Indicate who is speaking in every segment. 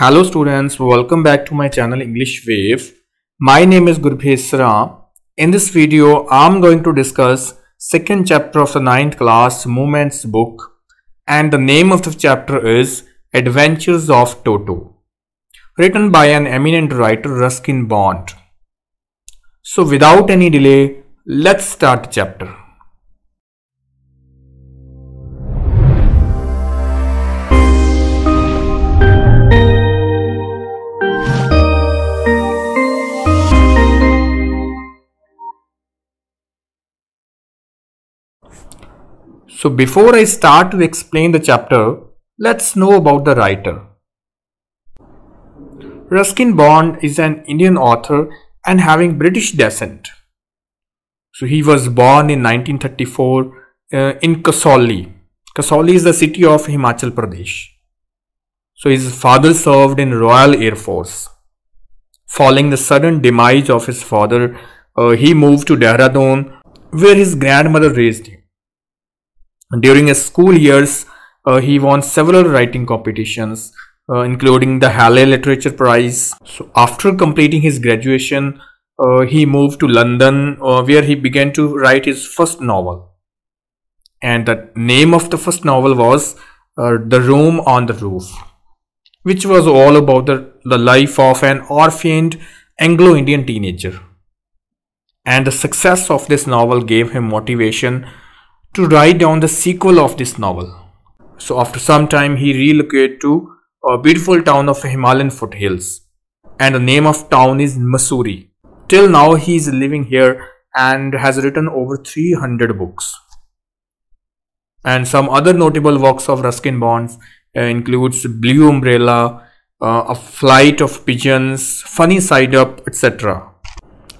Speaker 1: Hello students, welcome back to my channel English Wave. My name is Gurbhesra. In this video, I'm going to discuss second chapter of the ninth class Movements book and the name of the chapter is Adventures of Toto written by an eminent writer Ruskin Bond. So without any delay, let's start the chapter. So before I start to explain the chapter, let's know about the writer. Ruskin Bond is an Indian author and having British descent. So he was born in 1934 uh, in Kasauli. Kasauli is the city of Himachal Pradesh. So his father served in Royal Air Force. Following the sudden demise of his father, uh, he moved to Dehradun where his grandmother raised him. During his school years, uh, he won several writing competitions, uh, including the Halle Literature Prize. So, after completing his graduation, uh, he moved to London, uh, where he began to write his first novel. And the name of the first novel was uh, The Room on the Roof, which was all about the, the life of an orphaned Anglo Indian teenager. And the success of this novel gave him motivation to write down the sequel of this novel. So after some time he relocated to a beautiful town of Himalayan foothills and the name of town is Mussoorie. Till now he is living here and has written over 300 books. And some other notable works of Ruskin Bonds uh, includes Blue Umbrella, uh, A Flight of Pigeons, Funny Side Up, etc.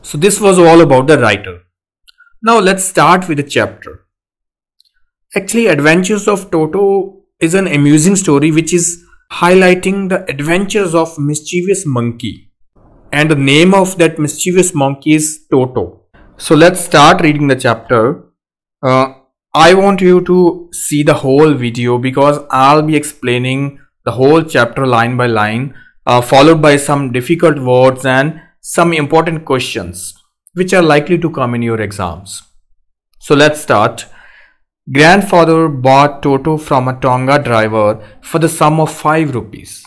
Speaker 1: So this was all about the writer. Now let's start with the chapter. Actually, Adventures of Toto is an amusing story which is highlighting the adventures of mischievous monkey. And the name of that mischievous monkey is Toto. So let's start reading the chapter. Uh, I want you to see the whole video because I'll be explaining the whole chapter line by line uh, followed by some difficult words and some important questions which are likely to come in your exams. So let's start. Grandfather bought Toto from a Tonga driver for the sum of 5 rupees.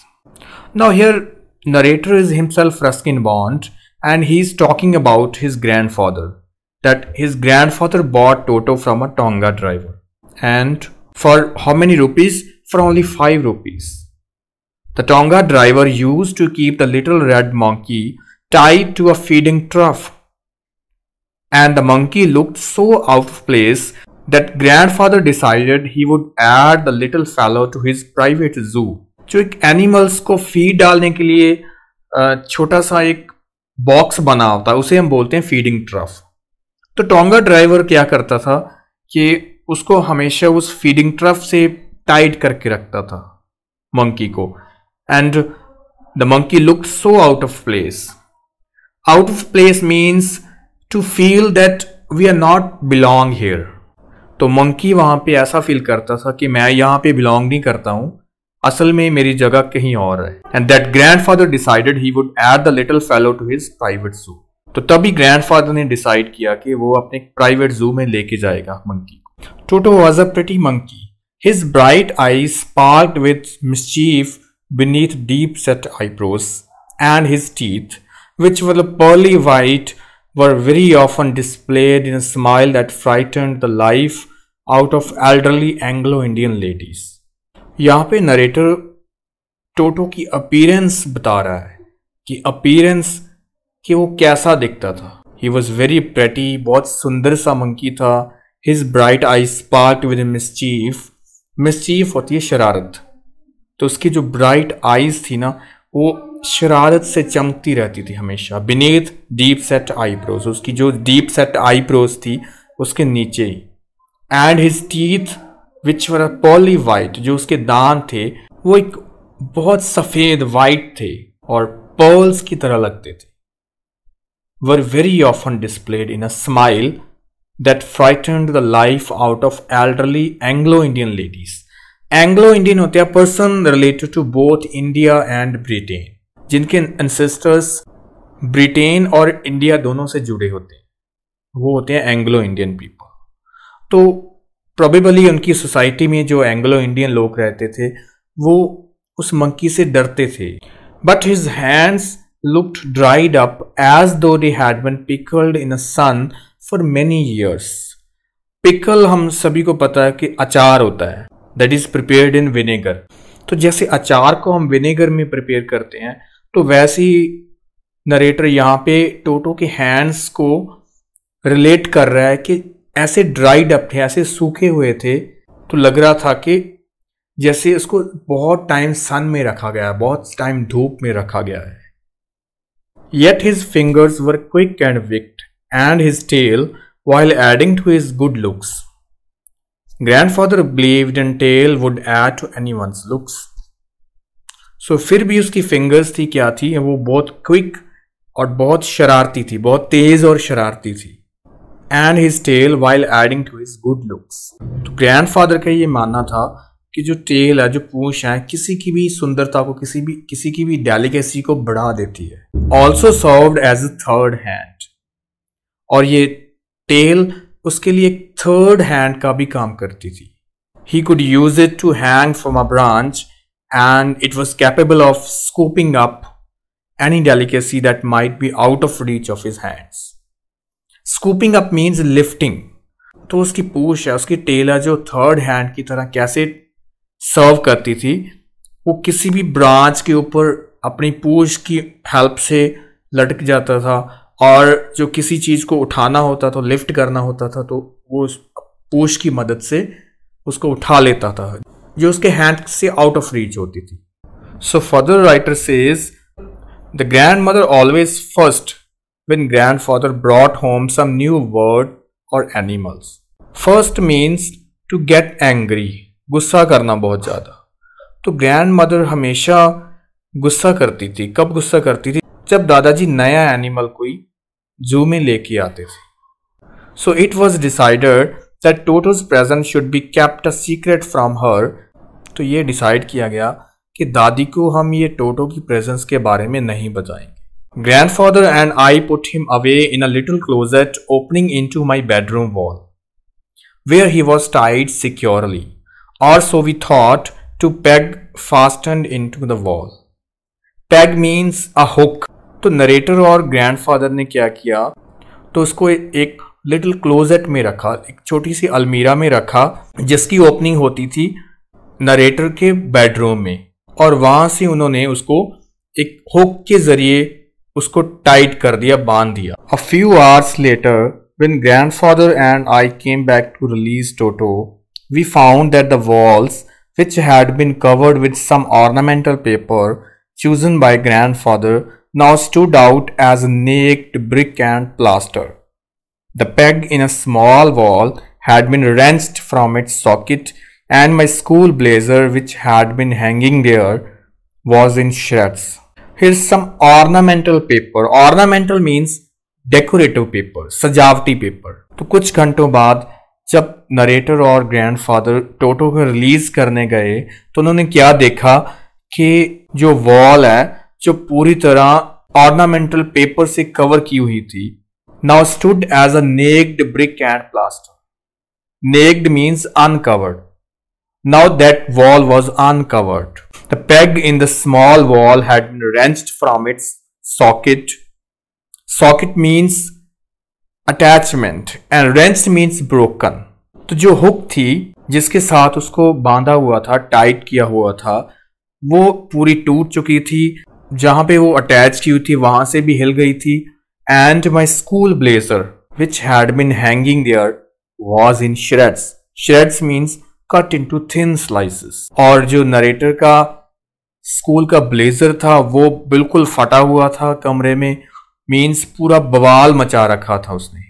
Speaker 1: Now here narrator is himself Ruskin Bond and he's talking about his grandfather that his grandfather bought Toto from a Tonga driver and for how many rupees? For only 5 rupees. The Tonga driver used to keep the little red monkey tied to a feeding trough and the monkey looked so out of place that grandfather decided he would add the little fellow to his private zoo. जो एक animals को feed डालने के लिए छोटा सा एक box बना होता है उसे हम बोलते हैं फीडिंग ट्रफ तो टोंगा ड्राइवर क्या करता था कि उसको हमेशा उस फीडिंग ट्रफ से टाइट करके रखता था मंकी को. And the monkey look so out of place out of place means to feel that we are not belong here तो मंकी वहाँ पे ऐसा फील करता था कि मैं यहाँ पे बिलोंग नहीं करता हूँ। असल में मेरी जगह कहीं और है। And that grandfather decided he would add the little fellow to his private zoo तो तभी ग्रैंड फादर ने डिसाइड किया कि वो अपने प्राइवेट जू में लेके जाएगा मंकी को। Toto was a pretty monkey his bright eye sparked with mischief beneath deep set eyebrows and his teeth, which were white, were very often displayed in a smile that frightened the life out of elderly Anglo Indian ladies यहाँ पे narrator Toto की appearance बता रहा है कि appearance कि वो कैसा दिखता था। ही वॉज़ वेरी प्रेटी बहुत सुंदर सा मंकी था। His bright eye spark with mischief mischief होती है शरारत। तो उसकी जो ब्राइट आईज थी ना, वो शरारत से चमकती रहती थी हमेशा। बिनेथ डीप सेट आईब्रोज उसकी जो डीप सेट आईब्रोज थी, उसके नीचे ही। And his teeth which were pearly white जो उसके दांत थे, वो एक बहुत सफ़ेद वाइट थे और पर्ल्स की तरह लगते थे। Were very often displayed in a smile that frightened the life out of elderly Anglo Indian ladies Anglo Indian होते हैं person related to both India and Britain जिनके एंसेस्टर्स ब्रिटेन और इंडिया दोनों से जुड़े होते हैं। वो होते हैं एंग्लो इंडियन पीपल तो प्रोबेबली उनकी सोसाइटी में जो एंग्लो इंडियन लोग रहते थे, वो उस मंकी से डरते थे। But his hands looked dried up as though they had been pickled in a sun for many years pickle हम सभी को पता है कि अचार होता है। That is prepared in vinegar तो जैसे अचार को हम विनेगर में प्रिपेयर करते हैं तो वैसे ही नरेटर यहाँ पे टोटो के हैंड्स को रिलेट कर रहा है कि ऐसे ड्राइड अप थे, ऐसे सूखे हुए थे तो लग रहा था कि जैसे इसको बहुत टाइम सन में रखा गया है, बहुत टाइम धूप में रखा गया है। Yet his fingers were quick and wicked and his tail while adding to his good looks grandfather believed and tail would add to anyone's looks so फिर भी उसकी फिंगर्स थी क्या थी? वो बहुत क्विक और बहुत शरारती थी, बहुत तेज और शरारती थी। And his tail while adding to his good looks तो ग्रैंडफादर का ये मानना था कि जो टेल है, जो पूछ है, किसी की भी सुंदरता को, किसी भी, किसी की भी डेलीकेसी को बढ़ा देती है। Also served as a third hand और ये टेल उसके लिए एक थर्ड हैंड का भी काम करती थी। He could use it to hang from a branch and it was capable of scooping up any delicacy that might be out of reach of his hands scooping up means lifting तो उसकी पूछ है, उसकी tell है जो third hand की तरह कैसे सर्व करती थी, वो किसी भी ब्रांच के ऊपर अपनी पूछ की हेल्प से लटक जाता था और जो किसी चीज़ को उठाना होता था लिफ्ट करना होता था तो वो उस पूछ की मदद से उसको उठा लेता था। जो उसके हैंड से आउट ऑफ़ रीच होती थी। So further writer says the grandmother always first when grandfather brought home some new word or animals. First means to get angry, गुस्सा करना बहुत ज़्यादा। तो ग्रैंड मदर हमेशा गुस्सा करती थी। कब गुस्सा करती थी? जब दादाजी नया एनिमल कोई जू में लेके आते थे। So it was decided that Toto's present should be kept a secret from her तो ये डिसाइड किया गया कि दादी को हम ये टोटो की प्रेजेंस के बारे में नहीं बताएँगे। Grandfather and I put him away in a little closet opening into my bedroom wall, where he was tied securely, or so we thought, to peg fastened into the wall. Peg means a hook. तो narrator और grandfather ने क्या किया तो उसको एक little closet में रखा एक छोटी सी अलमीरा में रखा जिसकी ओपनिंग होती थी नरेटर के बेडरूम में और वहाँ से उन्होंने उसको एक हुक के ज़रिए उसको टाइट कर दिया बांध दिया a few hours later when grandfather and I came back to release Toto, we found that the walls, which had been covered with some ornamental paper chosen by grandfather, now stood out as naked brick and plaster. The peg in a small wall had been wrenched from its socket, and my school blazer, which had been hanging there, was in shreds. Here's some ornamental paper. Ornamental means decorative paper सजावटी paper तो कुछ घंटों बाद जब narrator और grandfather Toto को release करने गए तो उन्होंने क्या देखा कि जो वॉल है, जो पूरी तरह ऑर्नामेंटल पेपर से कवर की हुई थी now stood as a naked brick and plaster naked means uncovered now that wall was uncovered. The peg in the small wall had been wrenched from its socket. Socket means attachment and wrenched means broken. तो जो hook थी, जिसके साथ उसको बांधा हुआ था tight किया हुआ था, वो पूरी टूट चुकी थी जहाँ पे वो अटैच की हुई थी, वहाँ से भी हिल गई थी and my school blazer which had been hanging there was in shreds shreds means cut into thin slices और जो नरेटर का स्कूल का ब्लेजर था वो बिल्कुल फटा हुआ था कमरे में मीन्स पूरा बवाल मचा रखा था उसने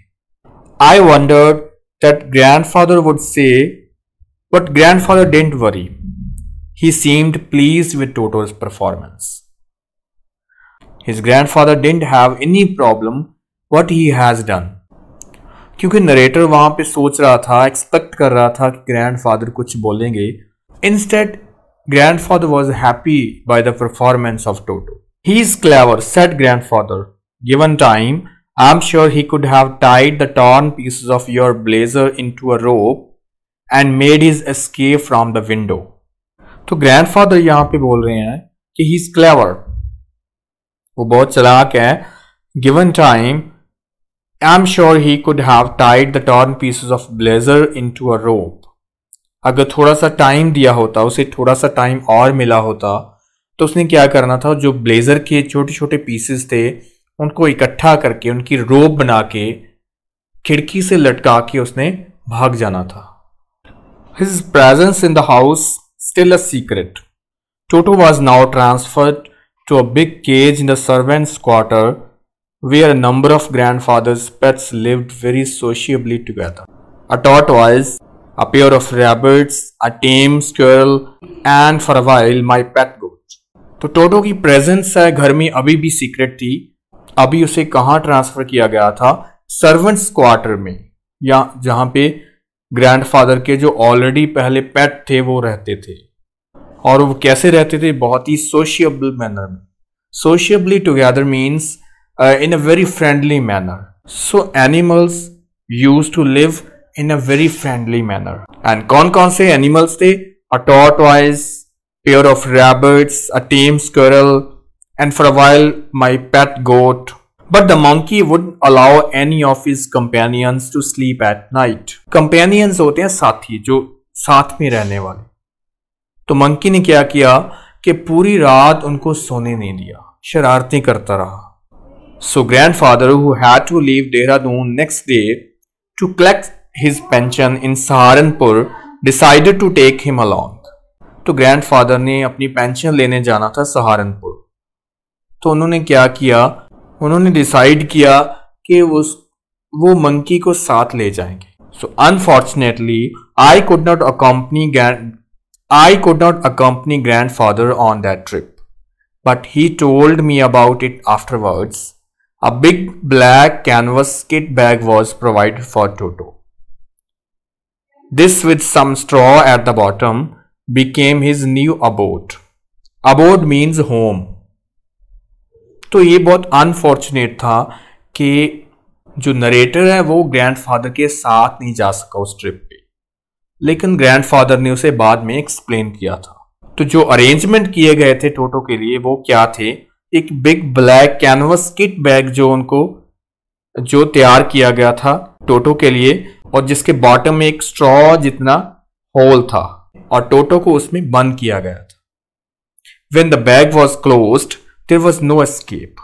Speaker 1: I wondered that grandfather would say but grandfather didn't worry he seemed pleased with Toto's performance. His grandfather didn't have any problem what he has done. क्योंकि नरेटर वहाँ पे सोच रहा था एक्सपेक्ट कर रहा था कि ग्रैंड फादर कुछ बोलेंगे Instead, grandfather was happy by the performance of Toto. He is clever, said grandfather. Given time, I'm sure he could have tied the torn pieces of your blazer into a rope and made his escape from the window. तो grandfather यहाँ पे बोल रहे हैं कि he is clever वो बहुत चलाक है given time I am sure he could have tied the torn pieces of blazer into a rope अगर थोड़ा सा टाइम दिया होता उसे थोड़ा सा टाइम और मिला होता तो उसने क्या करना था? जो ब्लेजर के छोटे छोटे पीसेस थे उनको इकट्ठा करके उनकी रोप बना के खिड़की से लटका के उसने भाग जाना था। His presence in the house still a secret Toto was now transferred to big cage in the servants quarter where a number of grandfather's pets lived very sociably together. A tortoise, a pair of rabbits, a tame squirrel, and for a while my pet goat. तो टोटो की presence है घर में अभी भी secret थी। अभी उसे कहाँ ट्रांसफ़र किया गया था? सर्वेंट्स क्वार्टर में या जहाँ पे ग्रैंडफादर के जो ऑलरेडी पहले पेट थे वो रहते थे। और वो कैसे रहते थे? बहुत ही सोशियबल मैनर में। Sociably together means in a very friendly manner so animals used to live in a very friendly manner and कौन कौन से एनिमल्स थे? A tortoise pair of rabbits a tame squirrel and for while my pet goat but the monkey would allow any of his companions to sleep at night companions होते हैं साथी, जो साथ में रहने वाले। तो मंकी ने क्या किया कि पूरी रात उनको सोने नहीं दिया, शरारती करता रहा। So grandfather who to leave Dehradun next day to collect his pension in Saharanpur decided to take him along. तो ग्रैंडफादर ने अपनी पेंशन लेने जाना था सहारनपुर तो उन्होंने क्या किया? उन्होंने डिसाइड किया कि उस, वो मंकी को साथ ले जाएँगे. So unfortunately I could not accompany I could not accompany grandfather on that trip but he told me about it afterwards A big black canvas kit bag was provided for Toto. This, with some straw at the bottom, became his new abode. Abode means home. तो ये बहुत unfortunate था कि जो narrator है वो grandfather के साथ नहीं जा सका उस ट्रिप पे लेकिन ग्रैंडफादर ने उसे बाद में एक्सप्लेन किया था तो जो अरेंजमेंट किए गए थे टोटो के लिए वो क्या थे एक big black canvas kit bag जो उनको जो तैयार किया गया था टोटो के लिए और जिसके बॉटम में एक स्ट्रॉ जितना होल था और टोटो को उसमें बंद किया गया था। When the bag was close there was no escape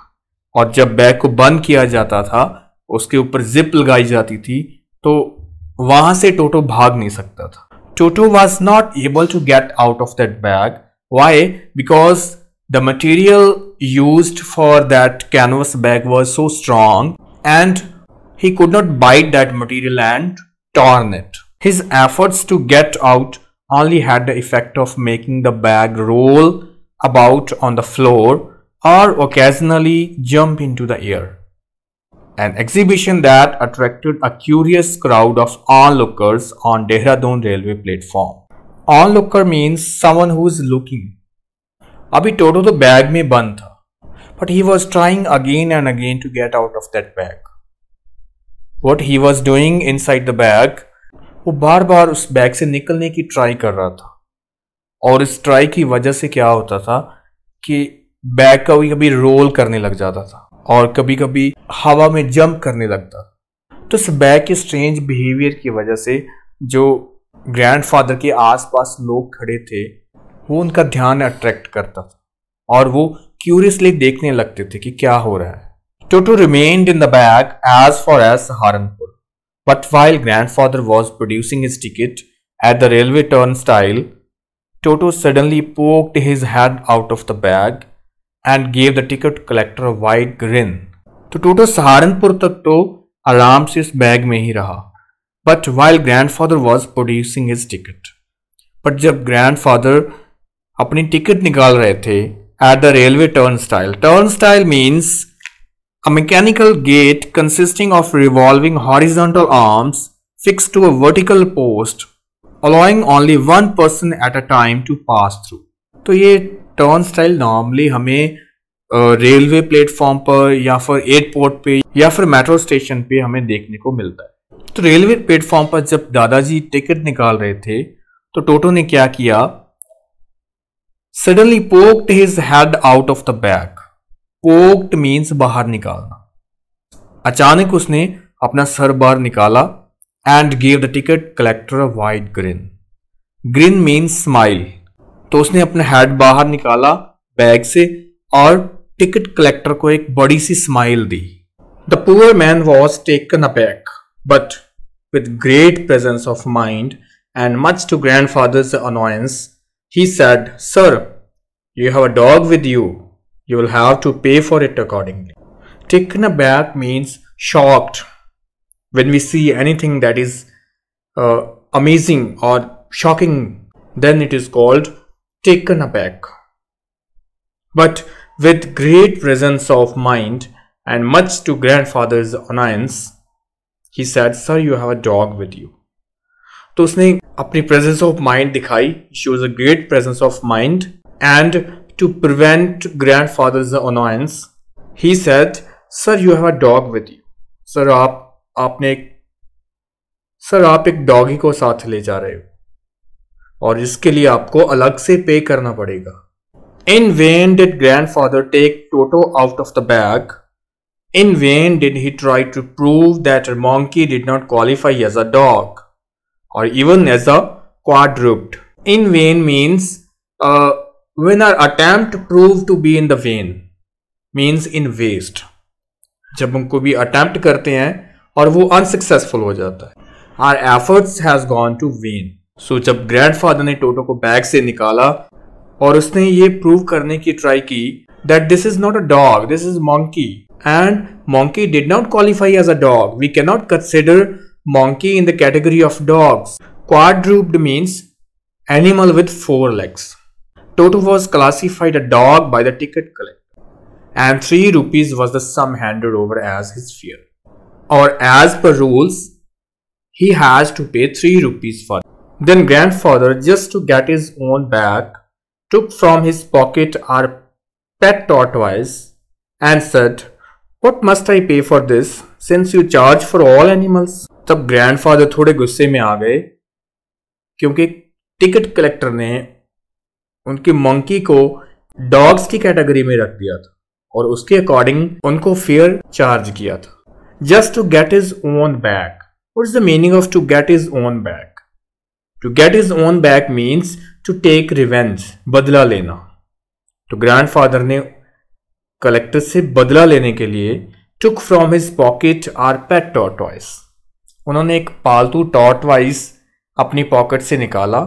Speaker 1: और जब बैग को बंद किया जाता था, उसके ऊपर जिप लगाई जाती थी तो वहाँ से टोटो भाग नहीं सकता था। Toto was not able to get out of that bag why because the material used for that canvas bag was so strong and he could not bite that material and torn it. His efforts to get out only had the effect of making the bag roll about on the floor or occasionally jump into the air. An exhibition that attracted a curious crowd of onlookers on Dehradun railway platform. Onlooker means someone who is looking. Abhi Toto the bag में बंद था but he was trying again and again to get out of that Bag. He was was inside the bag वो बार बार उस bag से निकलने की try कर रहा था। और इस ट्राई की वजह से क्या होता था कि बैग कभी कभी रोल करने लग जाता था और कभी कभी हवा में जंप करने लगता। तो इस बैग के स्ट्रेंज बिहेवियर की वजह से जो ग्रैंडफादर के आसपास लोग खड़े थे, वो उनका ध्यान अट्रैक्ट करता था। और वो क्यूरियसली देखने लगते थे कि क्या हो रहा है। Toto remained in the bag as far as Saharanpur. But while grandfather was producing his ticket at the railway turnstile, Toto suddenly poked his head out of the bag and gave the ticket collector a wide grin तो टोटो सहारनपुर तक तो आराम से इस bag में ही रहा but while grandfather was producing his ticket but जब grandfather अपनी टिकट निकाल रहे थे at the railway turnstile turnstile means a mechanical gate consisting of revolving horizontal arms fixed to a vertical post allowing only one person at a time to pass through. तो ये turnstile normally हमें railway platform पर या फिर airport पे या फिर metro station पे हमें देखने को मिलता है तो रेलवे प्लेटफॉर्म पर जब दादाजी टिकट निकाल रहे थे तो टोटो ने क्या किया suddenly poked his head out of the bag poked means बाहर निकालना। अचानक उसने अपना सर बाहर निकाला and give the ticket collector wide grin grin means smile तो उसने अपना हेड बाहर निकाला बैग से, और टिकट कलेक्टर को एक बड़ी सी smile the. The poor man was taken aback but with great presence of mind and much to grandfather's annoyance he said sir you have a dog with you You will have to pay for it accordingly taken aback means shocked when we see anything that is uh, amazing or shocking then it is called taken aback. But with great presence of mind and much to grandfather's annoyance, he said, Sir, you have a dog with you. तो उसने अपनी presence of mind दिखाई shows a great presence of mind and prevent grandfather's annoyance he said sir you have a dog with you sir आप आपने एक sir आप एक doggy को साथ ले जा रहे हो। और इसके लिए आपको अलग से पे करना पड़ेगा। In vain did grandfather take Toto out of the bag in vain did he try to prove that monkey did not qualify as a dog और even as a quadruped. In vain means uh, when our attempt proved to be in the vain means in waste. जब उनको भी attempt करते हैं और वो unsuccessful हो जाता है our efforts has gone to vain so जब ग्रैंडफादर ने टोटो को बैग से निकाला और उसने ये प्रूव करने की ट्राई की that this is not a dog this is monkey and monkey did not qualify as a dog we can not consider monkey in the category of dogs. Quadruped means animal with four legs. Toto was classified a dog by the ticket collector, and 3 rupees was the sum handed over as his fare. Or as per rules, he has to pay 3 rupees for it. Then grandfather, just to get his own back, took from his pocket our pet tortoise and said, What must I pay for this since you charge for all animals? तब grandfather थोड़े गुस्से में आ गए क्योंकि ticket collector ने उनकी monkey को dogs की कैटेगरी में रख दिया था और उसके अकॉर्डिंग उनको फेयर चार्ज किया था। Just to get his own back what is the meaning of to get his own back to get his own back means to take revenge बदला लेना। तो ग्रैंडफादर ने कलेक्टर से बदला लेने के लिए took from his pocket our pet tortoise उन्होंने एक पालतू टॉर्टवाइस अपनी पॉकेट से निकाला।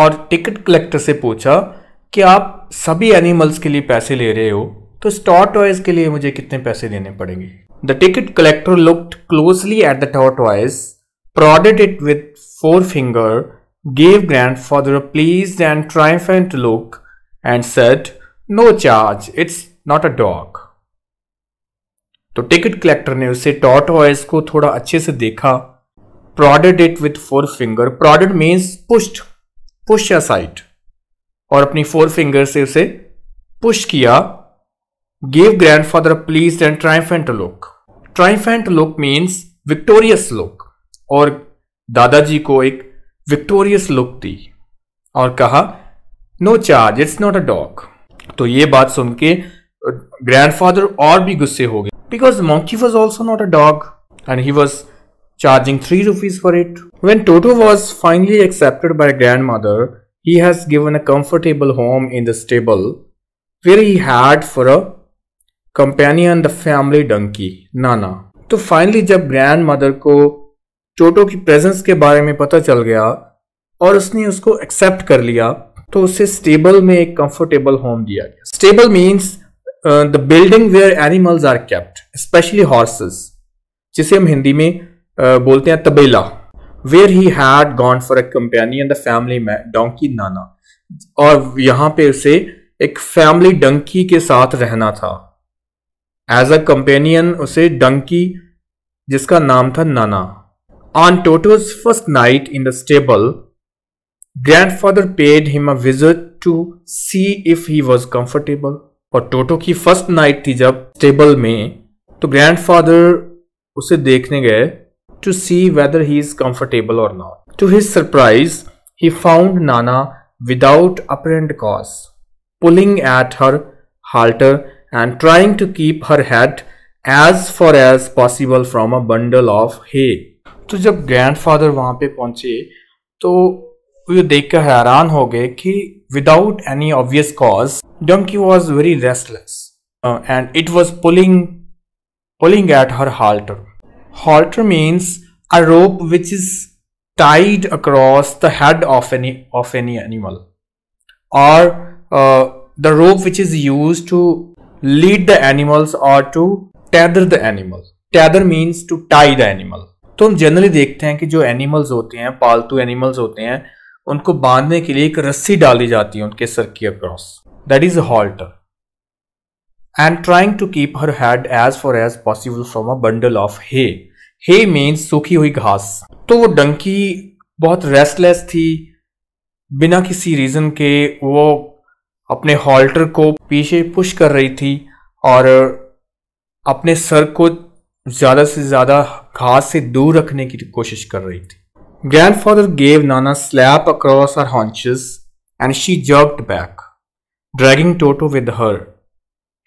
Speaker 1: और टिकट कलेक्टर से पूछा कि आप सभी एनिमल्स के लिए पैसे ले रहे हो तो टॉर्टवाइस के लिए मुझे कितने पैसे देने पड़ेंगे the ticket collector looked closely at the tortoise prodded it with forefinger, gave grandfather a pleased and triumphant look, and said, No charge, it's not a dog. तो टिकट कलेक्टर ने उसे टॉर्टॉइस को थोड़ा अच्छे से देखा prodded it with forefinger prodded means pushed push या site और अपनी फोर फिंगर से उसे पुश किया। Give grandfather pleased and triumphant look triumphant look means victorious look और दादाजी को एक विक्टोरियस लुक दी। और कहा no charge it's not a dog तो ये बात सुन के ग्रैंडफादर और भी गुस्से हो गए। Because monkey was also not a dog and he was charging 3 rupees for it. When Toto was finally accepted by grandmother, he has given a comfortable home in the stable where he had for a companion the family donkey, Nana. तो finally जब grand mother को टोटो की presence के बारे में पता चल गया और उसने उसको एक्सेप्ट कर लिया तो उसे स्टेबल में एक कंफर्टेबल होम दिया गया stable means the building where animals are kept specially horses जिसे हम हिंदी में uh, बोलते हैं तबेला Where he had gone for a companion the family में डोंकी नाना और यहाँ पे उसे एक फैमिली डंकी के साथ रहना था। एज अ कंपेनियन उसे डंकी जिसका नाम था नाना On Toto's first night in the stable, grandfather paid him a visit to see if he was comfortable. और टोटो की फ़र्स्ट नाइट थी जब स्टेबल में तो ग्रैंडफादर उसे देखने गए। To see whether he is comfortable और not to his surprise he found Nana without apparent cause pulling at her halter and trying to keep her head as far as possible from a bundle of hay. तो जब grandfather वहां पे पहुंचे तो वो देखकर हैरान हो गए कि without any obvious cause donkey was very restless and it was pulling pulling at her halter halter means a rope which is tied across the head of any of any animal or uh, the rope which is used to lead the animals or to tether the animal tether means to tie the animal तो हम generally देखते हैं कि जो animals होते हैं पालतू animals होते हैं उनको बांधने के लिए एक रस्सी डाली जाती है उनके सर के across that is halter and trying to keep her head as far as possible from a bundle of hay hay means सूखी हुई घास। तो वो डंकी बहुत रेस्टलेस थी। बिना किसी रीजन के वो अपने हॉल्टर को पीछे पुश कर रही थी और अपने सर को ज़्यादा से ज़्यादा घास से दूर रखने की कोशिश कर रही थी। Grandfather gave Nana slap across her haunches and she jerked back dragging Toto with her.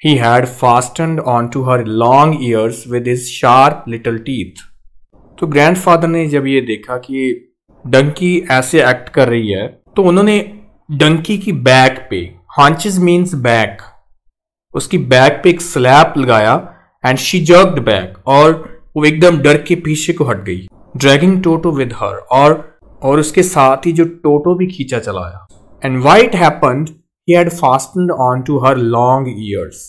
Speaker 1: He had fastened onto her long ears with his sharp little teeth. तो ग्रैंडफादर ने जब ये देखा कि डंकी ऐसे एक्ट कर रही है तो उन्होंने डंकी की बैक पे हांचेस मींस बैक उसकी बैक पे एक स्लैप लगाया एंड शी जर्क्ड बैक और वो एकदम डर के पीछे को हट गई ड्रैगिंग टोटो विद हर और और उसके साथ ही जो टोटो भी खींचा चलाया and what happened He had fastened on to her long ears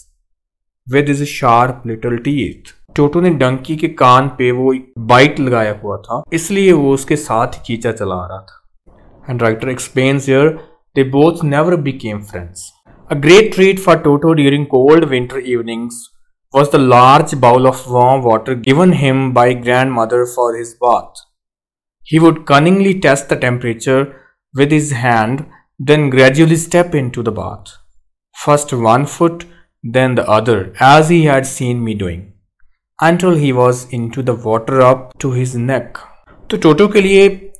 Speaker 1: with is sharp little teeth Toto ने डंकी के कान पे वो बाइट लगाया हुआ था इसलिए वो उसके साथ ही खींचा चला रहा था and writer explains here they both never became friends A great treat for Toto during cold winter evenings was the large bowl of warm water given him by grandmother for his bath. He would cunningly test the temperature with his hand, then gradually step into the bath. First one foot, then the other, as he had seen me doing, until he was into the water up to his neck. तो Toto के लिए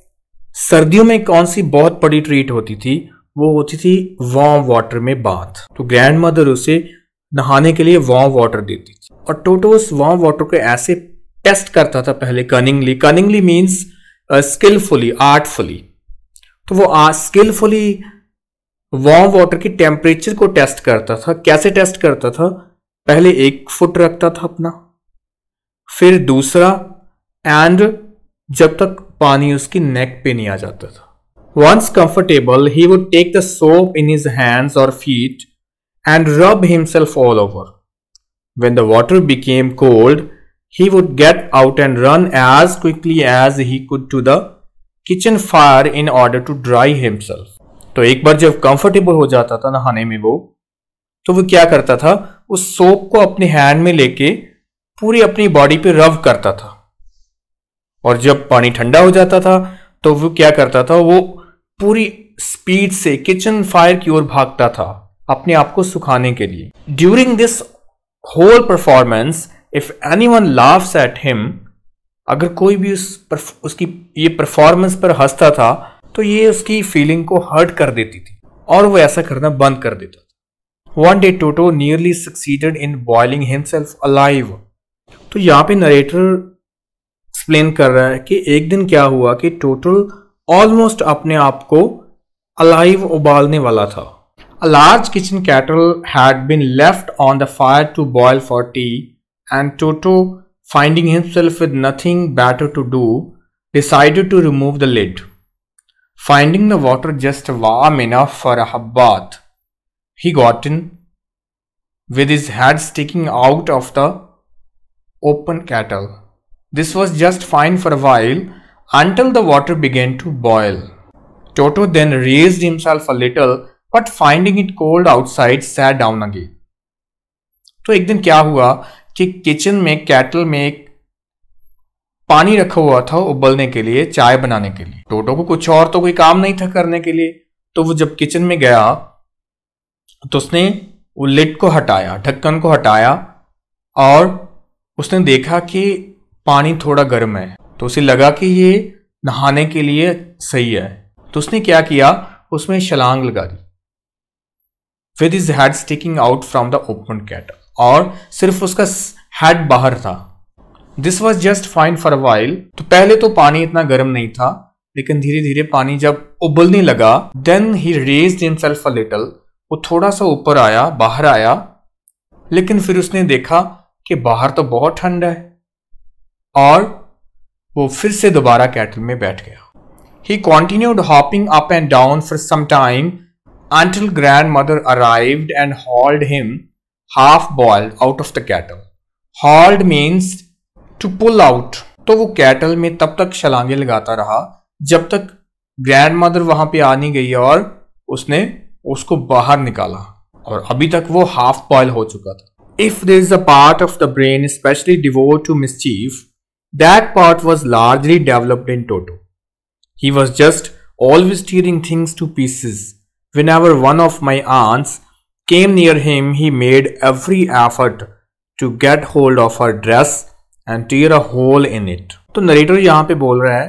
Speaker 1: सर्दियों में कौन सी बहुत बड़ी treat होती थी? वो होती थी वार्म वाटर में बाथ तो ग्रैंड मदर उसे नहाने के लिए वार्म वाटर देती थी। और टोटोस वार्म वाटर को ऐसे टेस्ट करता था पहले cunningly cunningly means skilfully artfully तो वो स्किलफुली वार्म वाटर की टेम्परेचर को टेस्ट करता था। कैसे टेस्ट करता था? पहले एक फुट रखता था अपना फिर दूसरा एंड जब तक पानी उसकी नेक पे नहीं आ जाता था। Once comfortable he would take the soap in his hands और feet and rub himself all over. When the water became cold, he would get out and run as quickly as he could to the kitchen fire in order to dry himself. तो एक बार जब comfortable हो जाता था नहाने में वो तो वो क्या करता था? उस सोप को अपने हैंड में लेके पूरी अपनी बॉडी पे रब करता था। और जब पानी ठंडा हो जाता था तो वो क्या करता था? वो पूरी स्पीड से किचन फायर की ओर भागता था अपने आप को सुखाने के लिए। During this whole performance if anyone laughs at him अगर कोई भी उस उसकी ये परफॉर्मेंस पर हंसता था तो ये उसकी फीलिंग को हर्ट कर देती थी और वो ऐसा करना बंद कर देता था। One day Toto nearly succeeded in boiling himself alive तो यहाँ पे नरेटर एक्सप्लेन कर रहा है कि एक दिन क्या हुआ कि टोटल ऑलमोस्ट अपने आप को अलाइव उबालने वाला था। A large kitchen kettle had been left on the fire to boil for tea, and Toto, finding himself with nothing better to do, decided to remove the lid. Finding the water just warm enough for a bath, he got in, with his head sticking out of the open kettle. This was just fine for a while until the water began to boil. Toto then raised himself a little but finding it cold outside sat down again तो एक दिन क्या हुआ कि kitchen में kettle में एक पानी रखा हुआ था उबलने के लिए, चाय बनाने के लिए। टोटो को कुछ और तो कोई काम नहीं था करने के लिए। तो वो जब किचन में गया तो उसने वो लिट को हटाया, ढक्कन को हटाया, और उसने देखा कि पानी थोड़ा गर्म है। तो उसे लगा कि ये नहाने के लिए सही है। तो उसने क्या किया? उसमें छलांग लगा दी। With his head sticking out from the open kettle और सिर्फ़ उसका हेड बाहर था। This was just fine for while तो पहले तो पानी इतना गर्म नहीं था, लेकिन धीरे धीरे पानी जब उबलने लगा then he raise himself a little वो थोड़ा सा ऊपर आया, बाहर आया, लेकिन फिर उसने देखा कि बाहर तो बहुत ठंड है। और वो फिर से दोबारा कैटल में बैठ गया। He continued hopping up and down for some time until grandmother arrived and hauled him half boiled out of the kettle. Hauled means to pull out. तो वो कैटल में तब तक छलांगे लगाता रहा, जब तक ग्रैंड मदर वहाँ पे आ नहीं गई और उसने उसको बाहर निकाला और अभी तक वो हाफ़ बॉयल हो चुका था if there is a part of the brain specially devoted to mischief that part was largely developed in Toto he was just tearing things to pieces Whenever one of my aunts came near him, he made every effort to get hold of her dress and tear a hole in it. तो narrator यहाँ पे बोल रहा है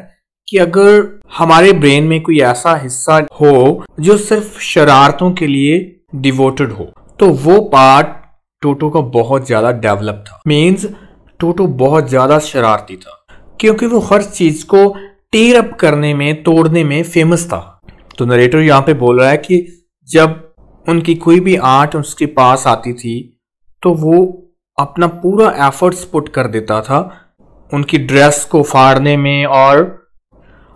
Speaker 1: कि अगर हमारे brain में कोई ऐसा हिस्सा हो जो सिर्फ़ शरारतों के लिए डिवोटेड हो तो वो पार्ट टोटो का बहुत ज़्यादा डेवलप था मीन्स टोटो बहुत ज़्यादा शरारती था क्योंकि वो हर चीज़ को टेर अप करने में तोड़ने में फ़ेमस था तो नरेटर यहाँ पे बोल रहा है कि जब उनकी कोई भी आर्ट उसके पास आती थी तो वो अपना पूरा एफर्ट्स पुट कर देता था, उनकी ड्रेस को फाड़ने में और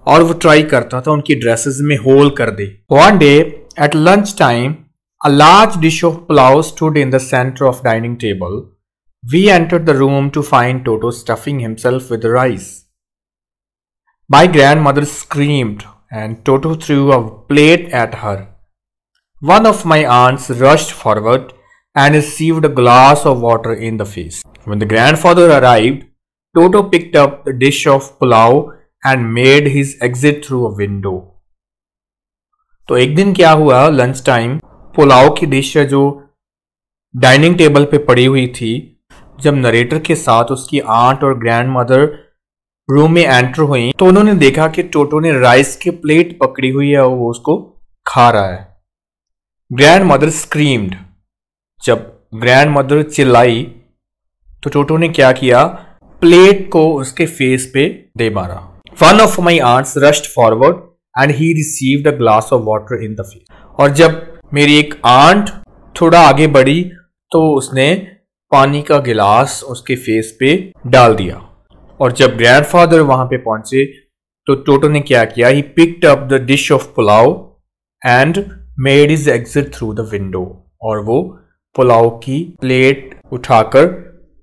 Speaker 1: और वो ट्राई करता था उनकी ड्रेसेस में होल कर दे। One day at lunch time a large dish of pulao stood in the centre of dining table we enter the room to find Toto stuffing himself with rice my grandmother screamed and Toto threw a plate at her. One of my aunts rushed forward and received a glass of water in the face. When the grandfather arrived, Toto picked up the dish of pulao and made his exit through a window. तो एक दिन क्या हुआ lunch time pulao की dish है जो dining table पे पड़ी हुई थी जब नरेटर के साथ उसकी आंट और ग्रैंड मदर रूम में एंटर हुई तो उन्होंने देखा कि टोटो ने राइस की प्लेट पकड़ी हुई है और वो उसको खा रहा है ग्रैंड मदर स्क्रीम्ड जब ग्रैंड मदर चिल्लाई तो टोटो ने क्या किया? प्लेट को उसके फेस पे दे मारा। One of my aunts rushed forward and he received a glass of water in the face और जब मेरी एक आंट थोड़ा आगे बढ़ी तो उसने पानी का गिलास उसके फेस पे डाल दिया। और जब ग्रैंडफादर वहाँ पे पहुँचे तो टोटो ने क्या किया? He picked up the dish of pulao and Made is exit through the window और वो पुलाव की प्लेट उठाकर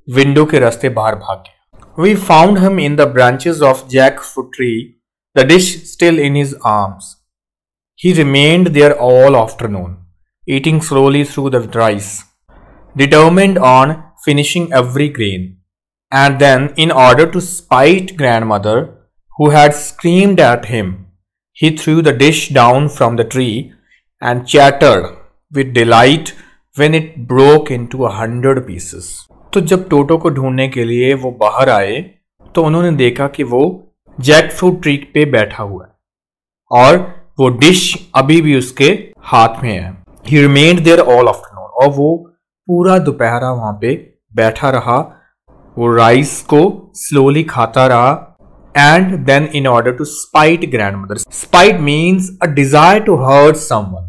Speaker 1: विंडो के रास्ते बाहर भाग गया we found him in the branches of jackfruit tree the dish still in his arms He remained there all afternoon, eating slowly through the rice, determined on finishing every grain. And then, in order to spite grandmother, who had screamed at him, he threw the dish down from the tree and chattered with delight when it broke into a hundred pieces. तो जब टोटो को ढूँढने के लिए वो बाहर आए तो उन्होंने देखा कि वो जैक फ्रूट ट्री पे बैठा हुआ है और वो डिश अभी भी उसके हाथ में है। He remained there all afternoon और वो पूरा दोपहरा वहाँ पे बैठा रहा। वो राइस को स्लोली खाता रहा and then in order to spite grandmother spite means a desire to hurt someone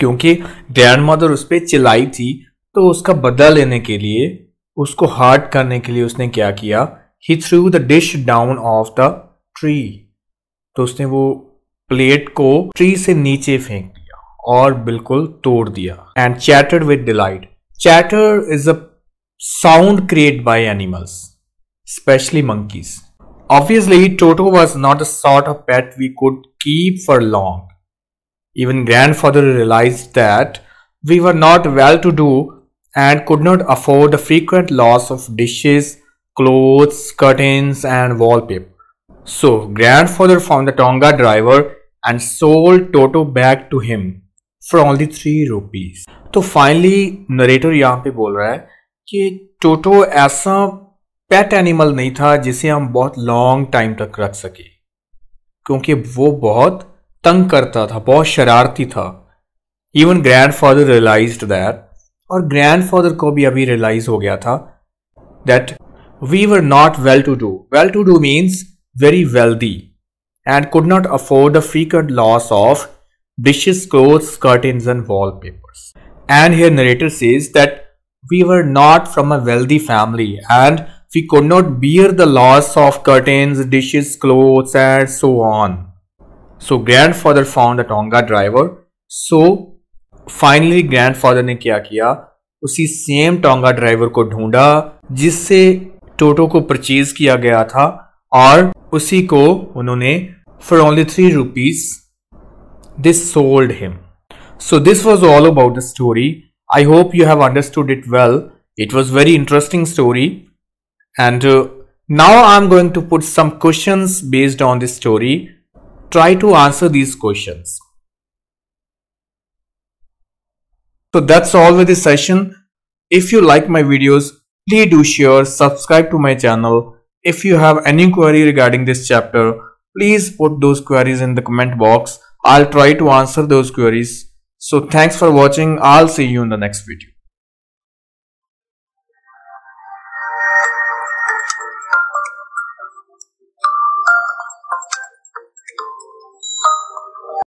Speaker 1: क्योंकि ग्रैंड मदर उस पर चिल्लाई थी तो उसका बदला लेने के लिए उसको हर्ट करने के लिए उसने क्या किया he threw the dish down of the tree तो उसने वो प्लेट को ट्री से नीचे फेंक दिया और बिल्कुल तोड़ दिया and chattered with delight chatter is a sound created by animals, especially monkeys. Obviously, Toto was not the sort of pet we could keep for long. Even grandfather realized that we were not well to do and could not afford the frequent loss of dishes clothes, curtains and wallpaper. So grandfather found the Tonga driver and sold Toto back to him for only three rupees. तो finally narrator यहाँ पे बोल रहा है कि टोटो ऐसा pet animal नहीं था जिसे हम बहुत लॉन्ग टाइम तक रख सके क्योंकि वो बहुत तंग करता था, बहुत शरारती था। Even grandfather realise that और ग्रैंड फादर को भी अभी रियलाइज़ हो गया था that we were not well to do well to do means very wealthy and could not afford the frequent loss of dishes clothes curtains and wallpapers and here narrator says that we were not from a wealthy family and we could not bear the loss of curtains dishes clothes and so on so grand father found the tonga driver so finally grand father ने क्या किया? उसी same tonga driver को ढूंढा, जिससे टोटो को purchase किया गया था और उसी को उन्होंने for only three rupees this sold him so this was all about the story I hope you have understood it well it was very interesting story and now I am going to put some question based on this story try to answer these questions so that's all with this session if you like my videos please do share subscribe to my channel if you have any query regarding this chapter, please put those queries in the comment box. I'll try to answer those queries. So thanks for watching. I'll see you in the next video.